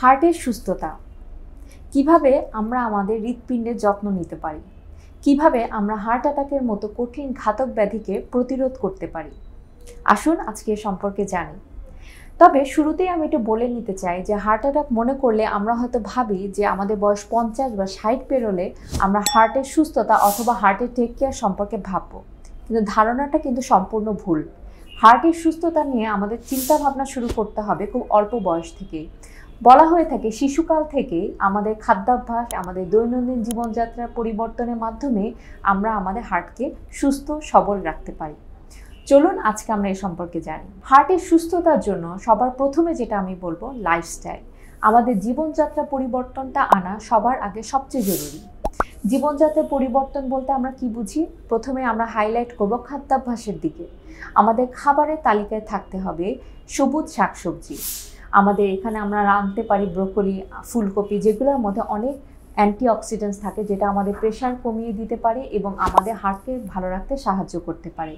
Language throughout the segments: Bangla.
হার্টের সুস্থতা। কীভাবে আমরা আমাদের হৃৎপিণ্ডের যত্ন নিতে পারি? কীভাবে আমরা হার্ট অ্যাটাকের মতো কঠিন ঘাতক ব্যাধিকে প্রতিরোধ করতে পারি? আসুন আজকে সম্পর্কে জানি। তবে শুরুতেই আমি একটু বলে নিতে চাই যে হার্ট অ্যাটাক মনে করলে আমরা হয়তো ভাবি যে আমাদের বয়স পঞ্চাশ বা ষাট পেরোলে আমরা হার্টের সুস্থতা অথবা হার্টের টেক কেয়ার সম্পর্কে ভাববো। কিন্তু ধারণাটা কিন্তু সম্পূর্ণ ভুল। হার্টের সুস্থতা নিয়ে আমাদের চিন্তা ভাবনা শুরু করতে হবে খুব অল্প বয়স থেকেই। বলা হয়ে থাকে শিশুকাল থেকেই আমাদের খাদ্যাভ্যাস, আমাদের দৈনন্দিন জীবনযাত্রার পরিবর্তনের মাধ্যমে আমরা আমাদের হার্টকে সুস্থ, সবল রাখতে পারি। চলুন আজকে আমরা এ সম্পর্কে জানি। হার্টের সুস্থতার জন্য সবার প্রথমে যেটা আমি বলব লাইফস্টাইল আমাদের জীবনযাত্রা পরিবর্তনটা আনা সবার আগে সবচেয়ে জরুরি। জীবনযাত্রার পরিবর্তন বলতে আমরা কি বুঝি? প্রথমে আমরা হাইলাইট করব খাদ্যাভ্যাসের দিকে। আমাদের খাবারের তালিকায় থাকতে হবে সবুজ শাকসবজি। আমাদের এখানে আমরা রাঁধতে পারি ব্রোকলি, ফুলকপি, যেগুলোর মধ্যে অনেক অ্যান্টিঅক্সিডেন্টস থাকে, যেটা আমাদের প্রেশার কমিয়ে দিতে পারে এবং আমাদের হার্টকে ভালো রাখতে সাহায্য করতে পারে।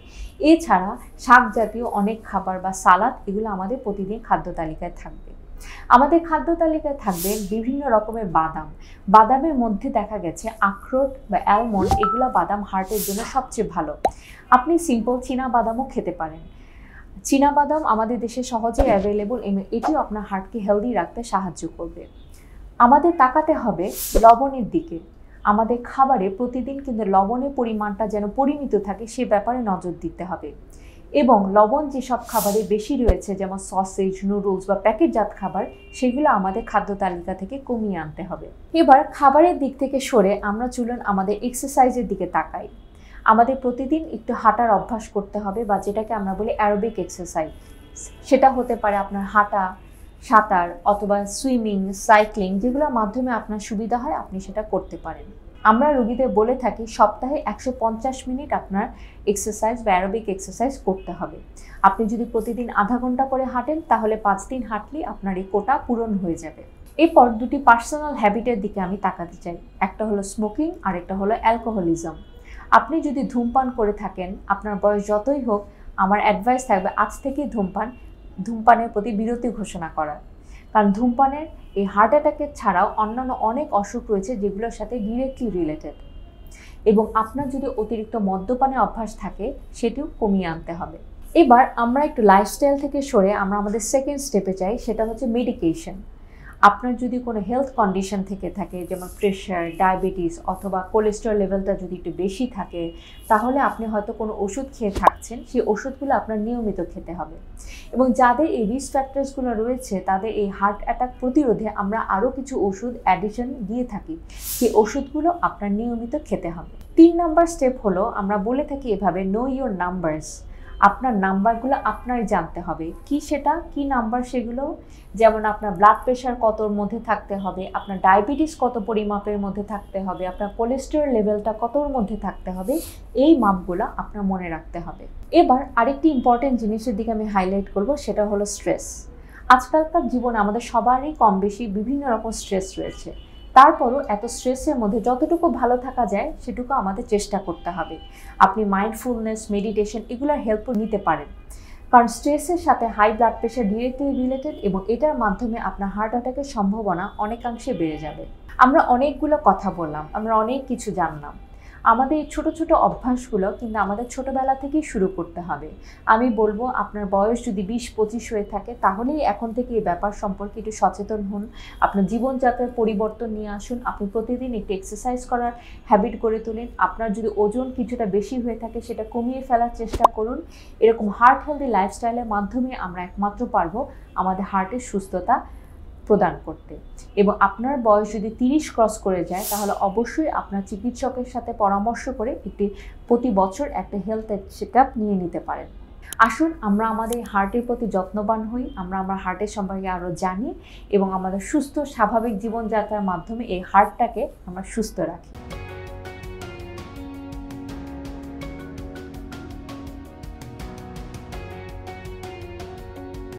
এছাড়া শাক জাতীয় অনেক খাবার বা সালাদ, এগুলো আমাদের প্রতিদিন খাদ্য তালিকায় থাকবে। আমাদের খাদ্য তালিকায় থাকবে বিভিন্ন রকমের বাদাম। বাদামের মধ্যে দেখা গেছে আখরোট বা অ্যালমন্ড এগুলো বাদাম হার্টের জন্য সবচেয়ে ভালো। আপনি সিম্পল চীনা বাদামও খেতে পারেন। বাদাম আমাদের দেশে সহজে অ্যাভেলেবল এবং এটিও আপনার হার্টকে হেলদি রাখতে সাহায্য করবে। আমাদের তাকাতে হবে লবণের দিকে। আমাদের খাবারে প্রতিদিন কিন্তু লবণের পরিমাণটা যেন পরিমিত থাকে সে ব্যাপারে নজর দিতে হবে। এবং লবণ যেসব খাবারে বেশি রয়েছে যেমন সসেজ নুডলস বা প্যাকেটজাত খাবার সেগুলো আমাদের খাদ্য তালিকা থেকে কমিয়ে আনতে হবে। এবার খাবারের দিক থেকে সরে আমরা চলুন আমাদের এক্সারসাইজের দিকে তাকাই। আমাদের প্রতিদিন একটু হাঁটার অভ্যাস করতে হবে বা যেটাকে আমরা বলি অ্যারোবিক এক্সারসাইজ সেটা হতে পারে আপনার হাঁটা, সাঁতার অথবা সুইমিং সাইক্লিং যেগুলোর মাধ্যমে আপনার সুবিধা হয়, আপনি সেটা করতে পারেন। আমরা রোগীদের বলে থাকি, সপ্তাহে একশো পঞ্চাশ মিনিট আপনার এক্সারসাইজ বা অ্যারোবিক এক্সারসাইজ করতে হবে। আপনি যদি প্রতিদিন আধা ঘণ্টা করে হাঁটেন, তাহলে পাঁচ দিন হাঁটলেই আপনার এই কোটা পূরণ হয়ে যাবে। এরপর দুটি পার্সোনাল হ্যাবিটের দিকে আমি তাকাতে চাই। একটা হলো স্মোকিং আর একটা হলো অ্যালকোহলিজম আপনি যদি ধূমপান করে থাকেন, আপনার বয়স যতই হোক, আমার অ্যাডভাইস থাকবে আজ থেকেই ধূমপান, ধূমপানের প্রতি বিরতি ঘোষণা করার। কারণ ধূমপানের এই হার্ট অ্যাটাকের ছাড়াও অন্যান্য অনেক অসুখ রয়েছে যেগুলোর সাথে ডিরেক্টলি রিলেটেড এবং আপনার যদি অতিরিক্ত মদ্যপানের অভ্যাস থাকে, সেটিও কমিয়ে আনতে হবে। এবার আমরা একটু লাইফস্টাইল থেকে সরে আমরা আমাদের সেকেন্ড স্টেপে চাই সেটা হচ্ছে মেডিকেশন আপনার যদি কোনো হেলথ কন্ডিশন থেকে থাকে, যেমন প্রেশার ডায়াবেটিস অথবা কোলেস্ট্রল লেভেলটা যদি একটু বেশি থাকে, তাহলে আপনি হয়তো কোনো ওষুধ খেয়ে থাকছেন, সেই ওষুধগুলো আপনার নিয়মিত খেতে হবে। এবং যাদের এই রিস্ক ফ্যাক্টরসগুলো রয়েছে, তাদের এই হার্ট অ্যাটাক প্রতিরোধে আমরা আরও কিছু ওষুধ অ্যাডিশন দিয়ে থাকি, সেই ওষুধগুলো আপনার নিয়মিত খেতে হবে। তিন নাম্বার স্টেপ হলো, আমরা বলে থাকি এভাবে নো ইয়োর নাম্বারস আপনার নাম্বারগুলো আপনারই জানতে হবে। কি সেটা? কি নাম্বার সেগুলো? যেমন আপনার ব্লাড প্রেশার কতর মধ্যে থাকতে হবে? আপনার ডায়াবেটিস কত পরিমাপের মধ্যে থাকতে হবে? আপনার কোলেস্টেরল লেভেলটা কতর মধ্যে থাকতে হবে? এই মাপগুলো আপনার মনে রাখতে হবে। এবার আরেকটি ইম্পর্টেন্ট জিনিসের দিকে আমি হাইলাইট করব, সেটা হলো স্ট্রেস আজকালকার জীবনে আমাদের সবারই কম বেশি বিভিন্ন রকম স্ট্রেস রয়েছে। তারপরও এত স্ট্রেসের মধ্যে যতটুকু ভালো থাকা যায়, সেটুকু আমাদের চেষ্টা করতে হবে। আপনি মাইন্ডফুলনেস মেডিটেশন এগুলোর হেল্প নিতে পারেন। কারণ স্ট্রেসের সাথে high blood pressure directly related এবং এটার মাধ্যমে আপনার হার্ট অ্যাটাকের সম্ভাবনা অনেকাংশে বেড়ে যাবে। আমরা অনেকগুলো কথা বললাম, আমরা অনেক কিছু জানলাম। আমাদের এই ছোটো ছোটো অভ্যাসগুলো কিন্তু আমাদের ছোটোবেলা থেকেই শুরু করতে হবে। আমি বলব আপনার বয়স যদি বিশ পঁচিশ হয়ে থাকে তাহলেই এখন থেকে এই ব্যাপার সম্পর্কে একটু সচেতন হন। আপনার জীবনযাত্রার পরিবর্তন নিয়ে আসুন। আপনি প্রতিদিন একটু এক্সারসাইজ করার হ্যাবিট করে তুলেন। আপনার যদি ওজন কিছুটা বেশি হয়ে থাকে সেটা কমিয়ে ফেলার চেষ্টা করুন। এরকম হার্ট হেলদি লাইফস্টাইলের মাধ্যমে আমরা একমাত্র পারব আমাদের হার্টের সুস্থতা প্রদান করতে। এবং আপনার বয়স যদি তিরিশ ক্রস করে যায়, তাহলে অবশ্যই আপনার চিকিৎসকের সাথে পরামর্শ করে একটি প্রতি বছর একটা হেলথ চেক নিয়ে নিতে পারেন। আসুন, আমরা আমাদের হার্টের প্রতি যত্নবান হই, আমরা আমার হার্টের সম্পর্কে আরও জানি এবং আমাদের সুস্থ, স্বাভাবিক জীবনযাত্রার মাধ্যমে এই হার্টটাকে আমরা সুস্থ রাখি।